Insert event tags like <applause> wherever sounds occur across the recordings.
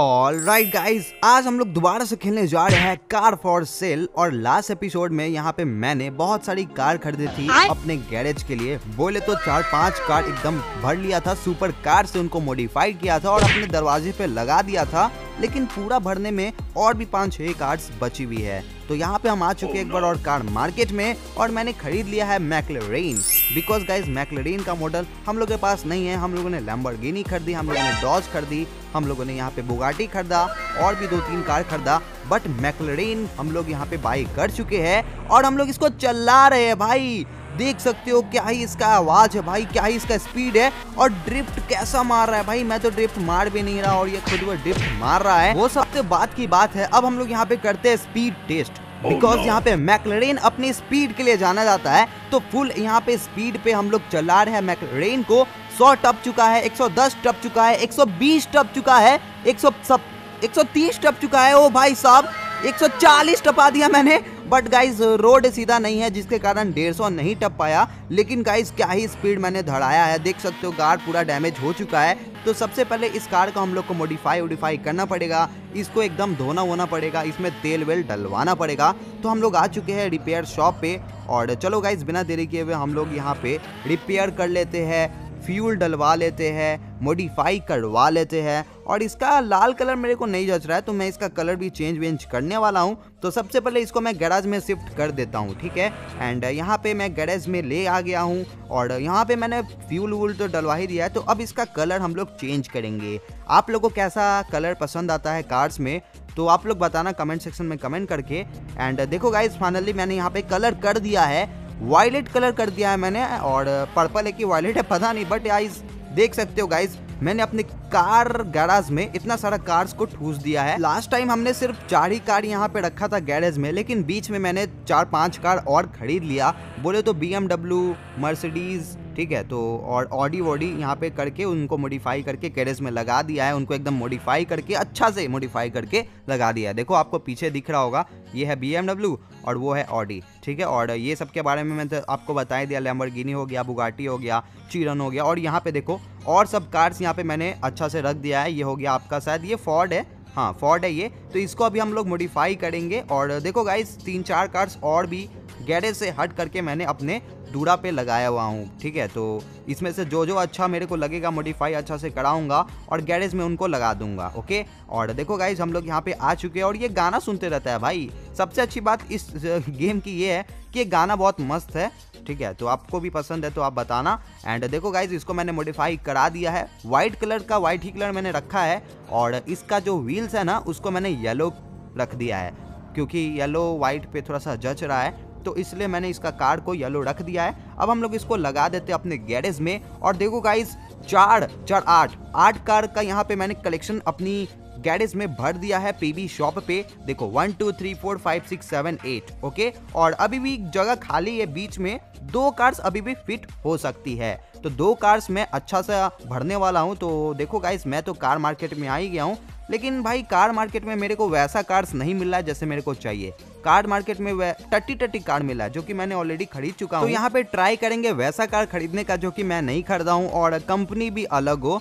All right guys आज हम लोग दोबारा से खेलने जा रहे हैं कार फॉर सेल और लास्ट एपिसोड में यहाँ पे मैंने बहुत सारी कार खरीदी थी अपने गैरेज के लिए। बोले तो चार पाँच कार एकदम भर लिया था सुपर कार से उनको मॉडिफाइड किया था और अपने दरवाजे पे लगा दिया था। लेकिन पूरा भरने में और भी पाँच छह कार्ड्स बची हुई है। तो यहाँ पे हम आ चुके हैं एक बार और कार मार्केट में और मैंने खरीद लिया है मैकलरेन। बिकॉज़ गाइज़ मैकलरेन का मॉडल हम लोग के पास नहीं है। हम लोगों ने लैम्बरगिनी खरीदी, हम लोगों ने डॉज खरीदी, हम लोगों ने यहाँ पे बुगाटी खरीदा और भी दो तीन कार खरीदा। बट मैकलरेन हम लोग यहाँ पे बाई कर चुके हैं और हम लोग इसको चला रहे हैं भाई। देख सकते हो क्या ही इसका आवाज़ है भाई क्या ही इसका स्पीड है। और ड्रिफ्ट कैसा मार रहा है भाई मैं तो ड्रिफ्ट मार भी नहीं रहा और ये खुद वो ड्रिफ्ट मार रहा है। वो सबसे बात की बात है अब हम लोग यहाँ पे करते हैं speed test because oh, no. यहाँ पे मैकलरेन अपनी स्पीड के लिए जाना जाता है तो फुल यहाँ पे स्पीड पे हम लोग चला रहे हैं मैकलरेन को। 100 टप चुका है 110 टप चुका है 120 टप चुका है 100 सब 130 टप चुका है। ओ भाई साहब 140 टपा दिया मैंने। बट गाइज़ रोड सीधा नहीं है, जिसके कारण डेढ़ सौ नहीं टप पाया। लेकिन गाइज़ क्या ही स्पीड मैंने धड़ाया है। देख सकते हो, कार पूरा डैमेज हो चुका है। तो सबसे पहले इस कार को हम लोग को मॉडिफाई वोडिफाई करना पड़ेगा। इसको एकदम धोना वोना पड़ेगा। इसमें तेल वेल डलवाना पड़ेगा। तो हम लोग आ चुके हैं रिपेयर शॉप पे। और चलो गाइज़ बिना देरी किए हुए हम लोग यहाँ पे रिपेयर कर लेते हैं। फ्यूल डलवा लेते हैं मॉडिफाई करवा लेते हैं और इसका लाल कलर मेरे को नहीं जच रहा है तो मैं इसका कलर भी चेंज वेंज करने वाला हूँ। तो सबसे पहले इसको मैं गैराज में शिफ्ट कर देता हूँ, ठीक है? एंड यहाँ पे मैं गैरेज में ले आ गया हूँ और यहाँ पे मैंने फ्यूल वूल तो डलवा ही दिया है तो अब इसका कलर हम लोग चेंज करेंगे। आप लोग को कैसा कलर पसंद आता है कार्स में तो आप लोग बताना कमेंट सेक्शन में कमेंट करके। एंड देखो गाइज़ फाइनली मैंने यहाँ पे कलर कर दिया है। वायलेट कलर कर दिया है मैंने और पर्पल है कि वायलेट है, पता नहीं बट आइज़ देख सकते हो गाइज़ मैंने अपने कार गैराज में इतना सारा कार्स को ठूस दिया है। लास्ट टाइम हमने सिर्फ़ चार ही कार यहाँ पे रखा था गैरेज में, लेकिन बीच में मैंने चार पाँच कार और खरीद लिया। बोले तो बी एमडब्ल्यू मर्सिडीज ठीक है? तो और ऑडी वॉडी यहाँ पे करके उनको मॉडिफाई करके गैरेज में लगा दिया है। उनको एकदम मॉडिफाई करके अच्छा से मॉडिफाई करके लगा दिया है। देखो, आपको पीछे दिख रहा होगा, ये है बीएमडब्ल्यू और वो है ऑडी ठीक है? और ये सब के बारे में मैं तो आपको बता ही दिया लैम्बरगिनी हो गया बुगाटी हो गया चीरन हो गया। और यहाँ पे देखो, और सब कार्स यहाँ पे मैंने अच्छा से रख दिया है। ये हो गया आपका शायद, ये फॉर्ड है। हाँ फॉर्ड है ये। तो इसको अभी हम लोग मॉडिफाई करेंगे। और देखो गाइस तीन चार कार्स और भी गैरेज से हट करके मैंने अपने डूड़ा पे लगाया हुआ हूँ, ठीक है? तो इसमें से जो जो अच्छा मेरे को लगेगा मॉडिफाई अच्छा से कराऊँगा और गैरेज में उनको लगा दूँगा ओके और देखो गाइज़ हम लोग यहाँ पे आ चुके हैं और ये गाना सुनते रहता है भाई। सबसे अच्छी बात इस <laughs> गेम की ये है कि ये गाना बहुत मस्त है, ठीक है? तो आपको भी पसंद है तो आप बताना। एंड देखो गाइज़ इसको मैंने मॉडिफाई करा दिया है। व्हाइट कलर का व्हाइट ही कलर मैंने रखा है और इसका जो व्हील्स है ना, उसको मैंने येलो रख दिया है, क्योंकि येलो व्हाइट पे थोड़ा सा जच रहा है। तो इसलिए मैंने इसका कार को येलो रख दिया है। अब हम लोग इसको लगा देते अपने गैरेज में और देखो गाइस चार चार, आठ आठ कार का यहाँ पे मैंने कलेक्शन अपनी गैरेज में भर दिया है पीबी शॉप पे। देखो one two three four five six seven eight okay और अभी भी जगह खाली है बीच में, दो कार्स अभी भी फिट हो सकती है। तो दो कार्स मैं अच्छा सा भरने वाला हूँ। तो देखो गाइस मैं तो कार मार्केट में आ ही गया हूँ। लेकिन भाई कार मार्केट में मेरे को वैसा कार्स नहीं मिल रहा है जैसे मेरे को चाहिए। कार मार्केट में टट्टी टट्टी कार मिला जो कि मैंने ऑलरेडी खरीद चुका हूँ। तो यहाँ पे ट्राई करेंगे वैसा कार खरीदने का जो कि मैं नहीं खरीदा हूँ और कंपनी भी अलग हो।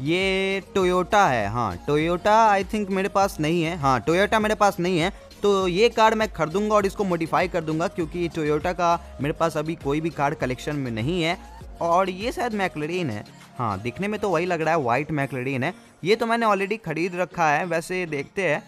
ये टोयोटा है हाँ टोयोटा आई थिंक मेरे पास नहीं है। हाँ टोयोटा मेरे पास नहीं है तो ये कार मैं खरीदूँगा और इसको मॉडिफाई कर दूँगा क्योंकि टोयोटा का मेरे पास अभी कोई भी कार कलेक्शन में नहीं है। और ये शायद मैकलरीन है। हाँ दिखने में तो वही लग रहा है वाइट मैकलरीन है। ये तो मैंने ऑलरेडी खरीद रखा है, वैसे देखते हैं।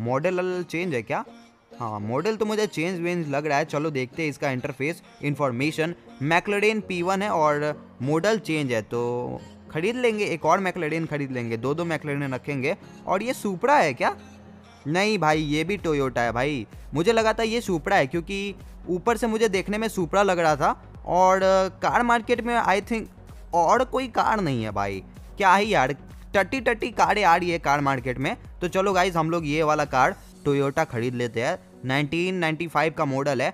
मॉडल चेंज है क्या? हाँ मॉडल तो मुझे चेंज वेंज लग रहा है। चलो देखते हैं इसका इंटरफेस इंफॉर्मेशन मैकलरीन पी है और मॉडल चेंज है तो खरीद लेंगे। एक और मैकलेडिन खरीद लेंगे। दो दो मैकलेडिन रखेंगे। और ये सुपड़ा है क्या? नहीं भाई, ये भी टोयोटा है भाई। मुझे लगा था ये सुपड़ा है, क्योंकि ऊपर से मुझे देखने में सुपड़ा लग रहा था। और कार मार्केट में आई थिंक और कोई कार नहीं है भाई। क्या ही यार टट्टी टट्टी कारें आ रही है कार मार्केट में। तो चलो गाइज़ हम लोग ये वाला कार टोयोटा खरीद लेते हैं। 1995 का मॉडल है।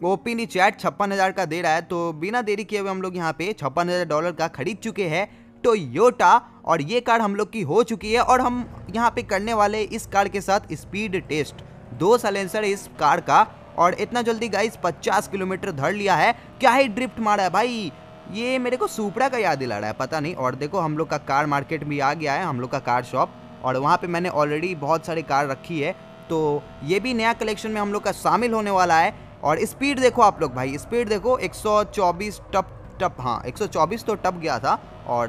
ओपी नी चैट छप्पन हज़ार का दे रहा है। तो बिना देरी किए हुए हम लोग यहाँ पे छप्पन हज़ार डॉलर का खरीद चुके हैं टोयोटा और ये कार हम लोग की हो चुकी है और हम यहाँ पे करने वाले इस कार के साथ स्पीड टेस्ट दो सलेंसर इस कार का। और इतना जल्दी गाइस 50 किलोमीटर धर लिया है। क्या ही ड्रिफ्ट मारा है भाई। ये मेरे को सुपड़ा का याद दिला रहा है, पता नहीं। और देखो, हम लोग का कार मार्केट भी आ गया है, हम लोग का कार शॉप। और वहाँ पे मैंने ऑलरेडी बहुत सारी कार रखी है। तो ये भी नया कलेक्शन में हम लोग का शामिल होने वाला है। और स्पीड देखो आप लोग भाई स्पीड देखो 124 टप टप हाँ 124 तो टप गया था। और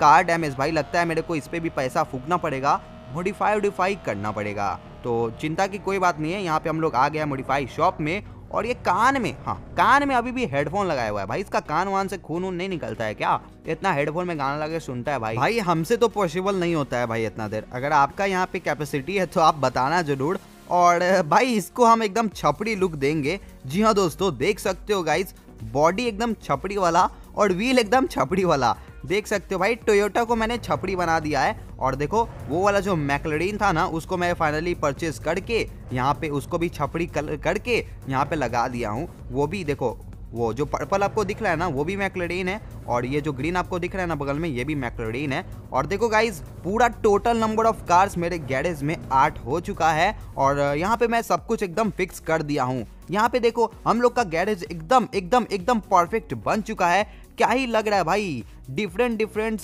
कार डैमेज भाई, लगता है मेरे को इस पर भी पैसा फूकना पड़ेगा। मोडिफाई वोडिफाई करना पड़ेगा। तो चिंता की कोई बात नहीं है, यहाँ पे हम लोग आ गया मोडिफाई शॉप में। और ये कान में हाँ कान में अभी भी हेडफोन लगाया हुआ है। भाई, इसका कान वान से खून वून नहीं निकलता है क्या? इतना हेडफोन में गाना लगा सुनता है भाई। भाई, हमसे तो पॉसिबल नहीं होता है भाई इतना देर। अगर आपका यहाँ पे कैपेसिटी है तो आप बताना ज़रूर। और, भाई, इसको हम एकदम छपड़ी लुक देंगे। जी हाँ दोस्तों, देख सकते हो गाइज़ बॉडी एकदम छपड़ी वाला और व्हील एकदम छपड़ी वाला। देख सकते हो भाई टोयोटा को मैंने छपड़ी बना दिया है। और देखो, वो वाला जो मैकलडीन था ना, उसको मैं फाइनली परचेज करके, यहाँ पे उसको भी छपड़ी करके यहाँ पे लगा दिया हूँ। वो भी देखो वो जो पर्पल आपको दिख रहा है ना, वो भी मैकलडीन है और ये जो ग्रीन आपको दिख रहा है ना बगल में, ये भी मैकलडीन है। और देखो गाइज़ पूरा टोटल नंबर ऑफ़ कार्स मेरे गैरेज में आठ हो चुका है और यहाँ पे मैं सब कुछ एकदम फिक्स कर दिया हूँ। यहाँ पे देखो, हम लोग का गैरेज एकदम एकदम एकदम परफेक्ट बन चुका है। क्या ही लग रहा है भाई? डिफरेंट डिफरेंट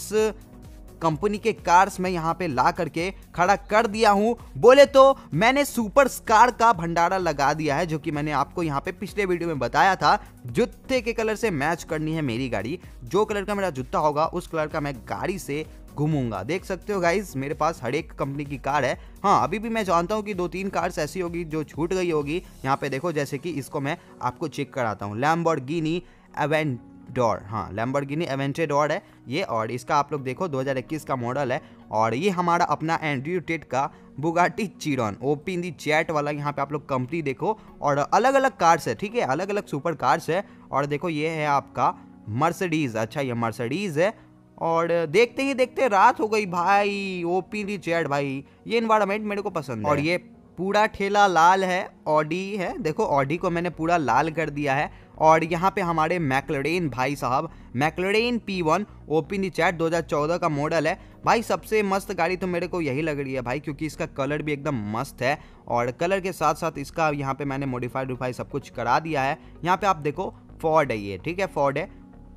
कंपनी के कार्स में यहाँ पे ला करके खड़ा कर दिया हूँ। बोले तो मैंने सुपर स्कार का भंडारा लगा दिया है, जो कि मैंने आपको यहाँ पे पिछले वीडियो में बताया था। जूते के कलर से मैच करनी है मेरी गाड़ी। जो कलर का मेरा जूता होगा, उस कलर का मैं गाड़ी से घूमूँगा। देख सकते हो गाइज़ मेरे पास हर एक कंपनी की कार है। हाँ अभी भी मैं जानता हूँ कि दो तीन कार्स ऐसी होगी जो छूट गई होगी। यहाँ पे देखो, जैसे कि इसको मैं आपको चेक कराता हूँ। लैम्बोर्ड गिनी एवेंट डॉर हाँ लैम्बरगिनी एवेंटेडोर है ये और इसका आप लोग देखो 2021 का मॉडल है और ये हमारा अपना एंड्रयू टेट का Bugatti Chiron OP in the chat वाला यहाँ पे आप लोग कंपनी देखो और अलग अलग कार्स है, ठीक है? अलग अलग सुपर कार्स है और देखो ये है आपका मर्सडीज अच्छा ये मर्सडीज है और देखते ही देखते रात हो गई भाई ओपी दी चैट भाई, ये इन्वायरमेंट मेरे को पसंद है। और ये पूरा ठेला लाल है ऑडी है, देखो ऑडी को मैंने पूरा लाल कर दिया है और यहाँ पे हमारे मैकलडेन भाई साहब McLaren P one open the chat 2014 का मॉडल है। भाई, सबसे मस्त गाड़ी तो मेरे को यही लग रही है भाई, क्योंकि इसका कलर भी एकदम मस्त है और कलर के साथ साथ इसका यहाँ पे मैंने मॉडिफाई वोडिफाई सब कुछ करा दिया है। यहाँ पे आप देखो फॉर्ड है ये, ठीक है फॉर्ड है,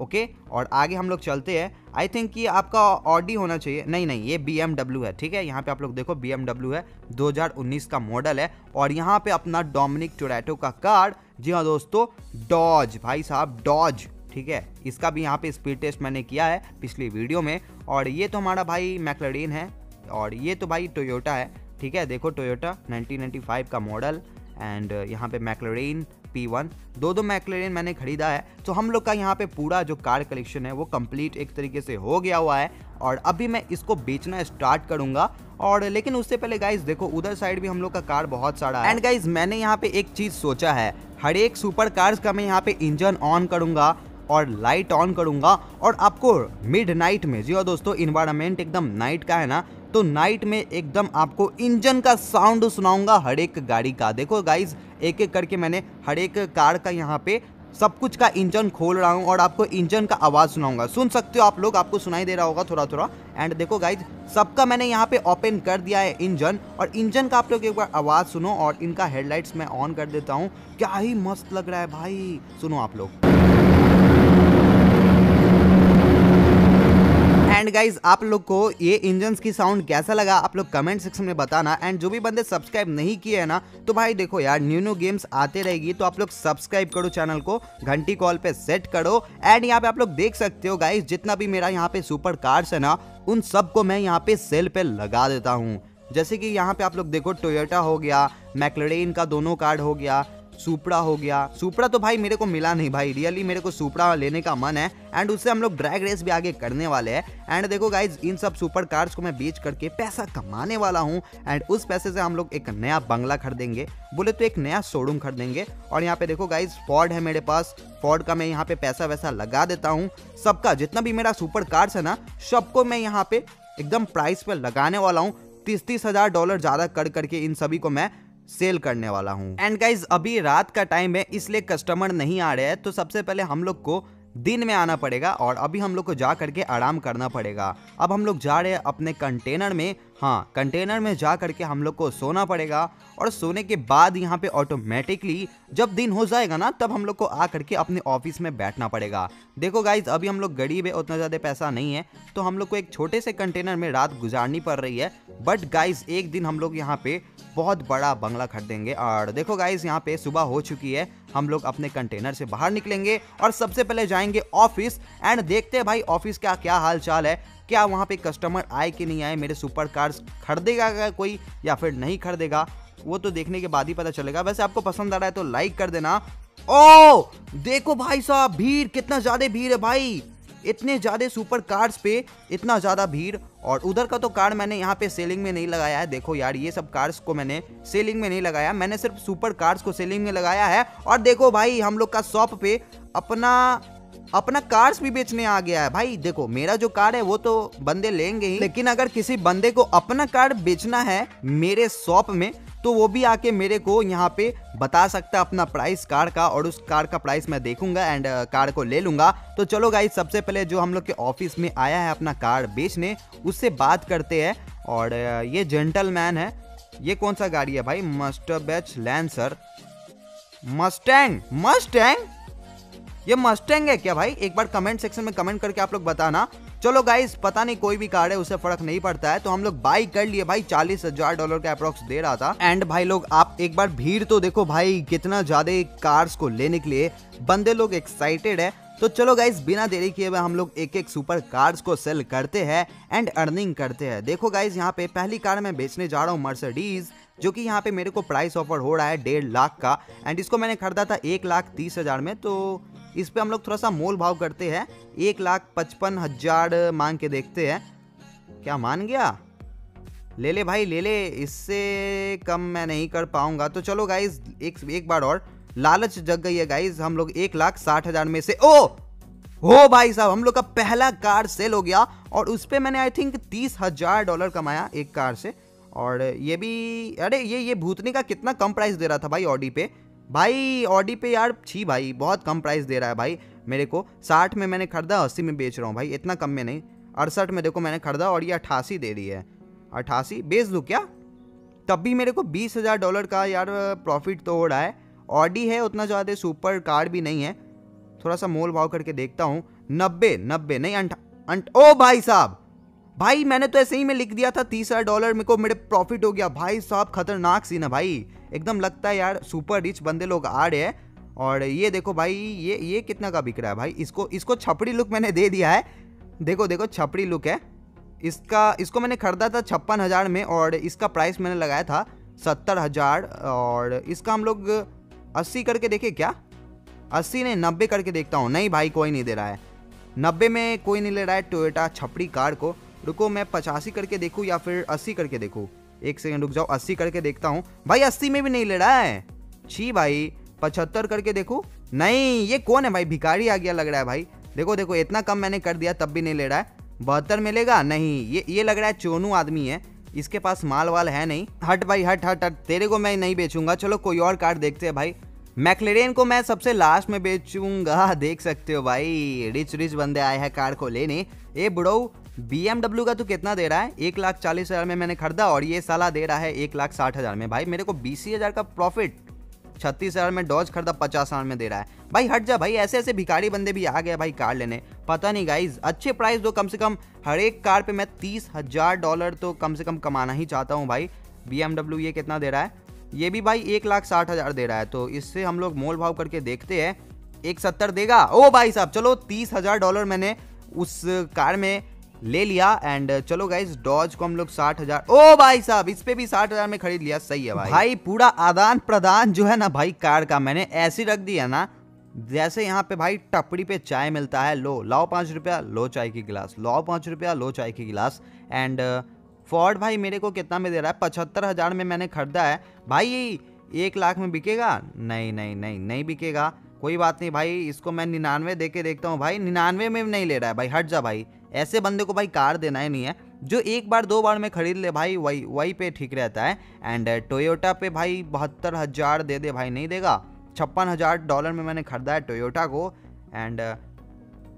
ओके? और आगे हम लोग चलते हैं। आई थिंक ये आपका ऑडी होना चाहिए। नहीं नहीं, ये BMW है, ठीक है? यहाँ पे आप लोग देखो BMW है 2019 का मॉडल है और यहाँ पे अपना डोमिनिक टोरेटो का कार्ड जी हाँ दोस्तों डॉज भाई साहब डॉज ठीक है? इसका भी यहाँ पे स्पीड टेस्ट मैंने किया है पिछली वीडियो में और ये तो हमारा भाई मैकलडीन है और ये तो भाई टोयोटा है, ठीक है? देखो टोयोटा 1995 का मॉडल एंड यहाँ पे मैकलडीन P1 दो दो मैकलेरिन मैंने खरीदा है। तो हम लोग का यहाँ पे पूरा जो कार कलेक्शन है, वो कंप्लीट एक तरीके से हो गया हुआ है। और अभी मैं इसको बेचना स्टार्ट करूँगा। और लेकिन उससे पहले गाइज़ देखो, उधर साइड भी हम लोग का कार बहुत सारा है। एंड गाइज़ मैंने यहाँ पे एक चीज़ सोचा है। हर एक सुपर कार्स का मैं यहाँ पे इंजन ऑन करूँगा और लाइट ऑन करूँगा। और आपको मिड नाइट में, जी हाँ दोस्तों इन्वायरमेंट एकदम नाइट का है ना तो नाइट में एकदम आपको इंजन का साउंड सुनाऊँगा, हर एक गाड़ी का। देखो गाइज़ एक एक करके मैंने, हर एक कार का यहाँ पे सब कुछ का इंजन खोल रहा हूँ और आपको इंजन का आवाज़ सुनाऊँगा। सुन सकते हो आप लोग, आपको सुनाई दे रहा होगा थोड़ा थोड़ा एंड देखो गाइज़ सबका मैंने यहाँ पे ओपन कर दिया है इंजन और इंजन का आप लोग एक बार आवाज़ सुनो और इनका हेडलाइट्स मैं ऑन कर देता हूँ। क्या ही मस्त लग रहा है भाई। सुनो आप लोग। एंड गाइज़ आप लोग को ये इंजन की साउंड कैसा लगा, आप लोग कमेंट सेक्शन में बताना। एंड जो भी बंदे सब्सक्राइब नहीं किए है ना तो भाई देखो यार न्यू न्यू गेम्स आते रहेगी तो आप लोग सब्सक्राइब करो चैनल को, घंटी कॉल पे सेट करो। एंड यहाँ पे आप लोग देख सकते हो गाइज़ जितना भी मेरा यहाँ पे सुपर कार्स है ना, उन सबको मैं यहाँ पे सेल पे लगा देता हूँ। जैसे कि यहाँ पे आप लोग देखो टोयोटा हो गया मैकलडेन का दोनों कार्ड हो गया सुपड़ा हो गया। सुपड़ा तो भाई मेरे को मिला नहीं भाई। रियली मेरे को सुपड़ा लेने का मन है। एंड उससे हम लोग ड्रैग रेस भी आगे करने वाले हैं। एंड देखो गाइज़ इन सब सुपर कार्स को मैं बेच करके पैसा कमाने वाला हूँ। एंड उस पैसे से हम लोग एक नया बंगला खरीदेंगे। बोले तो एक नया शोरूम खरीदेंगे। और यहाँ पे देखो गाइज़ फॉर्ड है मेरे पास। फॉर्ड का मैं यहाँ पे पैसा वैसा लगा देता हूँ। सबका जितना भी मेरा सुपर कार्स है ना, सबको मैं यहाँ पे एकदम प्राइस पर लगाने वाला हूँ। तीस तीस हज़ार डॉलर ज़्यादा कर करके इन सभी को मैं सेल करने वाला हूँ। एंड गाइज़ अभी रात का टाइम है, इसलिए कस्टमर नहीं आ रहे हैं तो सबसे पहले हम लोग को दिन में आना पड़ेगा और अभी हम लोग को जा करके आराम करना पड़ेगा। अब हम लोग जा रहे हैं अपने कंटेनर में। हाँ कंटेनर में जा करके हम लोग को सोना पड़ेगा और सोने के बाद यहाँ पे ऑटोमेटिकली जब दिन हो जाएगा ना, तब हम लोग को आ करके अपने ऑफ़िस में बैठना पड़ेगा। देखो गाइज़ अभी हम लोग गरीब है, उतना ज़्यादा पैसा नहीं है तो हम लोग को एक छोटे से कंटेनर में रात गुजारनी पड़ रही है। बट गाइज़ एक दिन हम लोग यहाँ पे बहुत बड़ा बंगला खरीदेंगे और देखो गाइज़ यहाँ पे सुबह हो चुकी है। हम लोग अपने कंटेनर से बाहर निकलेंगे और सबसे पहले जाएँगे ऑफ़िस एंड देखते हैं भाई ऑफ़िस का क्या हाल चाल है। क्या वहाँ पे कस्टमर आए कि नहीं आए, मेरे सुपर कार्स खरीदेगा कोई या फिर नहीं खरीदेगा? वो तो देखने के बाद ही पता चलेगा। वैसे आपको पसंद आ रहा है तो लाइक कर देना। ओ, देखो भाई साहब, भीड़ कितना ज़्यादा भीड़ है भाई। इतने ज़्यादा सुपर कार्स पे इतना ज़्यादा भीड़, और उधर का तो कार मैंने यहाँ पे सेलिंग में नहीं लगाया है। देखो यार, ये सब कार्स को मैंने सेलिंग में नहीं लगाया। मैंने सिर्फ़ सुपर कार्स को सेलिंग में लगाया है। और देखो भाई, हम लोग का शॉप पे अपना अपना कार्स भी बेचने आ गया है। भाई, देखो, मेरा जो कार है, वो तो बंदे लेंगे ही। लेकिन अगर किसी बंदे को अपना कार बेचना है मेरे शॉप में तो वो भी आके मेरे को यहाँ पे बता सकता है अपना प्राइस कार का और उस कार का प्राइस मैं देखूँगा एंड कार uh, को ले लूँगा। तो चलो गाइज़ सबसे पहले जो हम लोग के ऑफ़िस में आया है अपना कार बेचने उससे बात करते हैं और uh, ये जेंटलमैन है। ये कौन सा गाड़ी है भाई? मस्टर बैच लैंसर मस्टैंग मस्टैंग ये मस्टैंग है क्या भाई? एक बार कमेंट सेक्शन में कमेंट करके आप लोग बताना। चलो गाइस पता नहीं कोई भी कार है, उसे फ़र्क नहीं पड़ता है तो हम लोग बाई कर लिए भाई, चालीस हज़ार डॉलर का अप्रोक्स दे रहा था। एंड भाई लोग, आप एक बार भीड़ तो देखो भाई, कितना ज़्यादा कार्स को लेने के लिए बंदे लोग एक्साइटेड है। तो चलो गाइस बिना देरी किए हम लोग एक एक सुपर कार्स को सेल करते हैं एंड अर्निंग करते हैं। देखो गाइस यहाँ पे पहली कार मैं बेचने जा रहा हूँ मर्सडीज जो कि यहाँ पे मेरे को प्राइस ऑफ़र हो रहा है डेढ़ लाख का। एंड इसको मैंने खरीदा था एक लाख तीस हज़ार में तो इस पे हम लोग थोड़ा सा मोल भाव करते हैं। एक लाख पचपन हज़ार मांग के देखते हैं। क्या मान गया? ले ले भाई, ले ले। इससे कम मैं नहीं कर पाऊँगा। तो चलो गाइज़ एक एक बार और। लालच जग गई है गाइज़ हम लोग एक लाख साठ हज़ार में से। ओ! हो भाई साहब, हम लोग का पहला कार सेल हो गया और उस पर मैंने आई थिंक तीस हज़ार डॉलर कमाया एक कार से। और ये भी, अरे ये ये भूतनी का कितना कम प्राइस दे रहा था भाई ऑडी पे। भाई ऑडी पे यार, छी भाई, बहुत कम प्राइस दे रहा है भाई मेरे को। साठ में मैंने खरीदा, अस्सी में बेच रहा हूँ भाई, इतना कम में नहीं। अड़सठ में देखो मैंने खरीदा और ये अट्ठासी दे रही है। अट्ठासी बेच लूँ क्या? तब भी मेरे को बीस हज़ार डॉलर का यार प्रॉफिट तो हो रहा है। ऑडी है, उतना ज़्यादा सुपर कार भी नहीं है। थोड़ा सा मोल भाव करके देखता हूँ। नब्बे नब्बे नहीं, अंठ अंठ, ओ भाई साहब! भाई, मैंने तो ऐसे ही में लिख दिया था, तीस हज़ार डॉलर मेरे को, मेरे प्रॉफिट हो गया। भाई साहब, खतरनाक सीन है भाई। एकदम लगता है यार सुपर रिच बंदे लोग आ रहे हैं। और ये देखो भाई, ये ये कितना का बिक रहा है भाई? इसको इसको छपड़ी लुक मैंने दे दिया है। देखो देखो छपड़ी लुक है। इसका, इसको मैंने खरीदा था छप्पन हज़ार में और इसका प्राइस मैंने लगाया था सत्तर हज़ार। और इसका हम लोग अस्सी करके देखे क्या? अस्सी नहीं, नब्बे करके देखता हूँ। नहीं भाई, कोई नहीं दे रहा है। नब्बे में कोई नहीं ले रहा है टोयोटा छपड़ी कार को। रुको, मैं पचासी करके देखूँ या फिर अस्सी करके देखूँ? एक सेकंड रुक जाओ, अस्सी करके देखता हूँ। भाई, अस्सी में भी नहीं ले रहा है। छी भाई, पचहत्तर करके देखो। नहीं, ये कौन है भाई? भिखारी आ गया लग रहा है भाई। देखो देखो, इतना कम मैंने कर दिया, तब भी नहीं ले रहा है। बहत्तर मिलेगा? नहीं, ये ये लग रहा है चोनू आदमी है। इसके पास माल वाल है नहीं। हट भाई, हट हट हट। तेरे को मैं नहीं बेचूँगा। चलो, कोई और कार्ड देखते हैं भाई। मैकलेरेन को मैं सबसे लास्ट में बेचूँगा। देख सकते हो भाई, रिच रिच बंदे आए हैं कार को लेने। ए बुढ़ो बी का तो कितना दे रहा है? एक लाख चालीस हज़ार में मैंने खरीदा और ये साला दे रहा है एक लाख साठ हज़ार में। भाई, मेरे को बीस हज़ार का प्रॉफिट छत्तीस हज़ार में डॉज खरीदा, पचास हज़ार में दे रहा है। भाई, हट जा भाई, ऐसे ऐसे भिखारी बंदे भी आ गए भाई कार लेने। पता नहीं गाइज़ अच्छे प्राइस दो, कम से कम हर एक कार पे मैं तीस हज़ार डॉलर तो कम से कम कमाना ही चाहता हूँ भाई। बीएमडब्ल्यू ये कितना दे रहा है? ये भी भाई एक लाख साठ हज़ार दे रहा है तो इससे हम लोग मोल भाव करके देखते हैं। एक सत्तर देगा। ओ भाई साहब, चलो तीस हज़ार डॉलर मैंने उस कार में ले लिया एंड चलो गाइज़ डॉज को हम लोग साठ हज़ार। ओ भाई साहब, इस पे भी साठ हज़ार में खरीद लिया, सही है भाई। भाई, पूरा आदान प्रदान जो है ना भाई कार का, मैंने ऐसी रख दिया ना, जैसे यहाँ पे भाई टपड़ी पे चाय मिलता है, लो, लाओ पाँच रुपया, लो चाय की गिलास, लाओ पाँच रुपया, लो चाय की गिलास एंड फोर्ड भाई मेरे को कितना में दे रहा है? पचहत्तर हज़ार में मैंने खरीदा है। भाई एक लाख में बिकेगा? नहीं नहीं नहीं नहीं बिकेगा। कोई बात नहीं भाई इसको मैं निन्यानवे दे के देखता हूँ। भाई निन्यानवे में नहीं ले रहा है भाई हट जा भाई। ऐसे बंदे को भाई कार देना ही नहीं है। जो एक बार दो बार में खरीद ले भाई वही वही पे ठीक रहता है। एंड टोयोटा uh, पे भाई बहत्तर हज़ार दे दे भाई नहीं देगा। छप्पन हज़ार डॉलर में मैंने खरीदा है टोयोटा को। एंड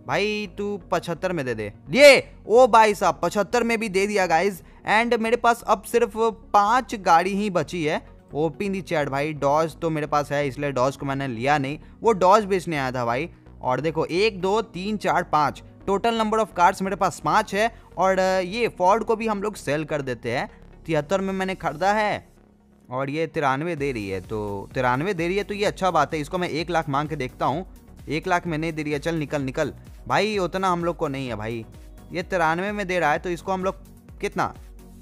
भाई तू पचहत्तर में दे दे। ये ओ भाई साहब, पचहत्तर में भी दे दिया गाइज़ एंड मेरे पास अब सिर्फ़ पाँच गाड़ी ही बची है। ओपी दी चैट भाई, डॉज तो मेरे पास है, इसलिए डॉज को मैंने लिया नहीं। वो डॉज बेचने आया था भाई। और देखो, एक, दो, तीन, चार, पाँच। टोटल नंबर ऑफ़ कार्ड्स मेरे पास पाँच है। और ये फॉर्ड को भी हम लोग सेल कर देते हैं। तिहत्तर में मैंने खरीदा है। और ये तिरानवे दे रही है तो तिरानवे दे रही है तो ये अच्छा बात है। इसको मैं एक लाख मांग के देखता हूँ। एक लाख में नहीं दे रही है, चल निकल निकल। भाई, उतना हम लोग को नहीं है भाई। ये तिरानवे में दे रहा है तो इसको हम लोग कितना?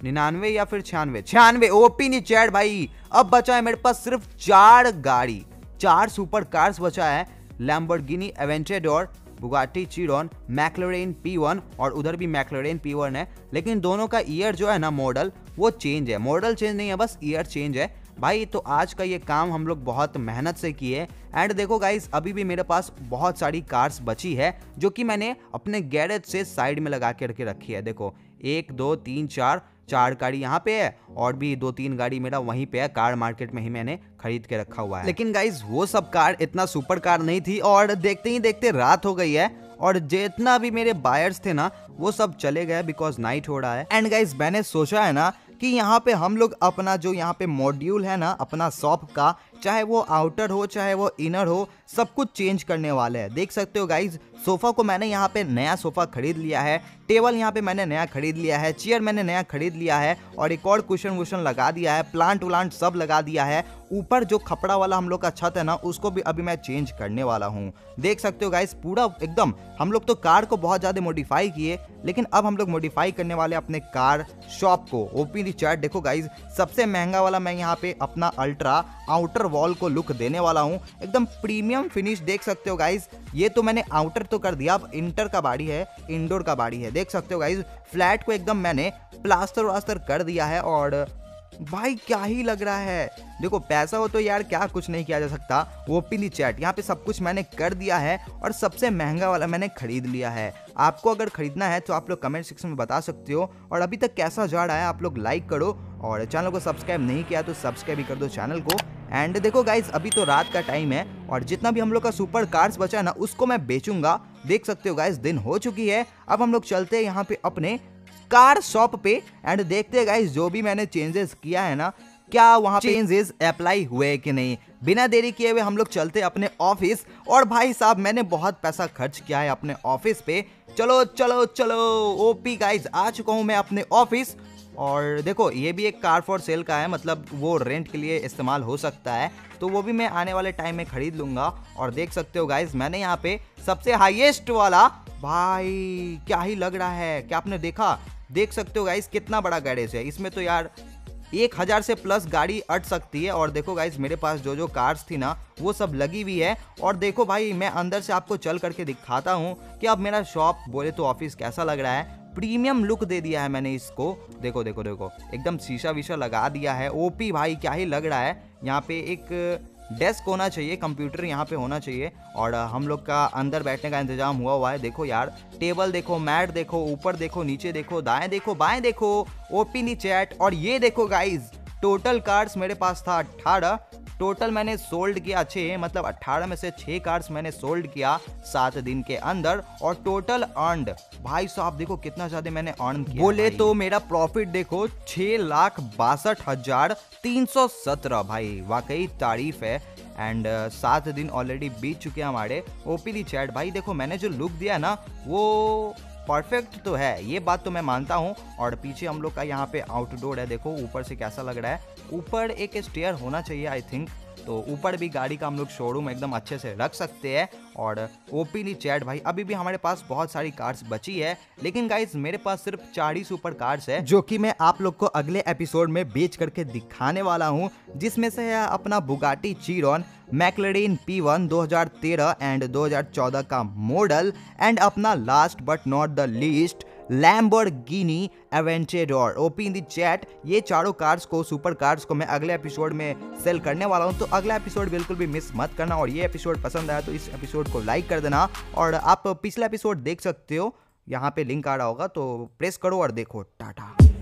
निन्यानवे या फिर छियानवे? छियानवे ओपी नहीं, चैट भाई। अब बचा है मेरे पास सिर्फ़ चार गाड़ी। चार सुपर कार्स बचा है Lamborghini Aventador Bugatti Chiron McLaren P one और उधर भी मैक्लोरेन पी वन है। लेकिन दोनों का ईयर जो है ना मॉडल वो चेंज है। मॉडल चेंज नहीं है, बस ईयर चेंज है। भाई तो आज का ये काम हम लोग बहुत मेहनत से किए एंड देखो गाइस अभी भी मेरे पास बहुत सारी कार्स बची है, जो कि मैंने अपने गैरेज से साइड में लगा के रखे है। देखो, एक, दो, तीन, चार चार गाड़ी यहाँ पे है और भी दो, तीन गाड़ी मेरा वहीं पे है कार मार्केट में ही मैंने खरीद के रखा हुआ है। लेकिन गाइज़ वो सब कार इतना सुपर कार नहीं थी और देखते ही देखते रात हो गई है और जितना भी मेरे बायर्स थे ना, वो सब चले गए बिकॉज़ नाइट हो रहा है। एंड गाइज़ मैंने सोचा है ना कि यहाँ पे हम लोग अपना जो यहाँ पे मॉड्यूल है ना, अपना शॉप का, चाहे वो आउटर हो, चाहे वो इनर हो, सब कुछ चेंज करने वाले हैं। देख सकते हो गाइज़ सोफ़ा को मैंने यहाँ पे नया सोफ़ा खरीद लिया है, टेबल यहाँ पे मैंने नया खरीद लिया है, चेयर मैंने नया खरीद लिया है और एक और कुशन वुशन लगा दिया है प्लांट व्लांट सब लगा दिया है। ऊपर जो खपड़ा वाला हम लोग का छत है ना, उसको भी अभी मैं चेंज करने वाला हूँ। देख सकते हो गाइस पूरा एकदम, हम लोग तो कार को बहुत ज़्यादा मॉडिफाई किए, लेकिन अब हम लोग मॉडिफाई करने वाले अपने कार शॉप को। ओपी दी चार्ट देखो गाइज़ सबसे महँगा वाला मैं यहाँ पे अपना अल्ट्रा आउटर वॉल को लुक देने वाला हूँ। एकदम प्रीमियम फिनिश देख सकते हो गाइज़ ये तो मैंने आउटर तो कर दिया, अब इंटर का बाड़ी है इंडोर का बाड़ी है। देख सकते हो गाइज़ फ्लैट को एकदम मैंने प्लास्टर वास्टर कर दिया है और भाई क्या ही लग रहा है। देखो, पैसा हो तो यार क्या कुछ नहीं किया जा सकता, वो पिली चैट यहाँ पे सब कुछ मैंने कर दिया है और सबसे महँगा वाला मैंने खरीद लिया है। आपको अगर खरीदना है तो आप लोग कमेंट सेक्शन में बता सकते हो और अभी तक कैसा जा रहा है आप लोग लाइक करो और चैनल को सब्सक्राइब नहीं किया तो सब्सक्राइब भी कर दो चैनल को। एंड देखो गाइज़ अभी तो रात का टाइम है और जितना भी हम लोग का सुपर कार्स बचा है ना उसको मैं बेचूँगा। देख सकते हो गाइज़ दिन हो चुकी है। अब हम लोग चलते हैं यहाँ पे अपने कार शॉप पे। एंड देखते हैं गाइस जो भी मैंने चेंजेस किया है ना क्या वहाँ चेंजेस अप्लाई हुए कि नहीं? बिना देरी किए हुए हम लोग चलते अपने ऑफ़िस और भाई साहब मैंने बहुत पैसा खर्च किया है अपने ऑफ़िस पे। चलो चलो चलो ओपी गाइज़ आ चुका हूँ मैं अपने ऑफ़िस और देखो, ये भी एक कार फॉर सेल का है मतलब वो रेंट के लिए इस्तेमाल हो सकता है तो वो भी मैं आने वाले टाइम में खरीद लूँगा। और देख सकते हो गाइज़ मैंने यहाँ पे सबसे हाईएस्ट वाला, भाई, क्या ही लग रहा है, क्या आपने देखा? देख सकते हो गाइज़ कितना बड़ा गैरेज है। इसमें तो यार एक हज़ार से प्लस गाड़ी अट सकती है। और देखो गाइज़ मेरे पास जो जो कार्स थी ना, वो सब लगी हुई है। और देखो भाई, मैं अंदर से आपको चल करके दिखाता हूँ कि अब मेरा शॉप बोले तो ऑफ़िस कैसा लग रहा है। प्रीमियम लुक दे दिया है मैंने इसको। देखो देखो देखो। एकदम शीशा वीशा लगा दिया है। ओपी भाई, क्या ही लग रहा है। यहाँ पे एक डेस्क होना चाहिए कंप्यूटर यहाँ पे होना चाहिए। और हम लोग का अंदर बैठने का इंतज़ाम हुआ हुआ है। देखो यार टेबल देखो मैट देखो, ऊपर देखो, नीचे देखो, दाएँ देखो, बाएँ देखो ओपी चैट और ये देखो गाइज़ टोटल कार्ड्स मेरे पास था अट्ठारह। टोटल मैंने सोल्ड किया छः मतलब 18 में से छः कार्ड्स मैंने सोल्ड किया सात दिन के अंदर और टोटल अर्नड भाई साहब देखो कितना ज़्यादा मैंने अर्न किया बोले तो मेरा प्रॉफिट देखो छः लाख बासठ हज़ार तीन सौ सत्रह भाई वाकई तारीफ़ है। एंड uh, सात दिन ऑलरेडी बीत चुके हैं हमारे। ओपीडी चैट भाई देखो मैंने जो लुक दिया ना वो परफेक्ट तो है, ये बात तो मैं मानता हूँ। और पीछे हम लोग का यहाँ पे आउटडोर है, देखो, ऊपर से कैसा लग रहा है। ऊपर एक स्टेयर होना चाहिए आई थिंक तो ऊपर भी गाड़ी का हम लोग शोरूम एकदम अच्छे से रख सकते हैं और ओपीली चैट भाई, अभी भी हमारे पास बहुत सारी कार्स बची है, लेकिन गाइज़ मेरे पास सिर्फ़ चार ही सुपर कार्स है, जो कि मैं आप लोग को अगले एपिसोड में बेच करके दिखाने वाला हूँ, जिसमें से है अपना Bugatti Chiron McLaren P one दो एंड 2014 का मॉडल एंड अपना last but not the least Lamborghini Aventador OP in the chat ये चारों कार्स को सुपर कार्स को मैं अगले एपिसोड में सेल करने वाला हूँ तो अगला एपिसोड बिल्कुल भी मिस मत करना और ये एपिसोड पसंद आया तो इस एपिसोड को लाइक कर देना और आप पिछला एपिसोड देख सकते हो, यहाँ पे लिंक आ रहा होगा तो प्रेस करो और देखो, टाटा।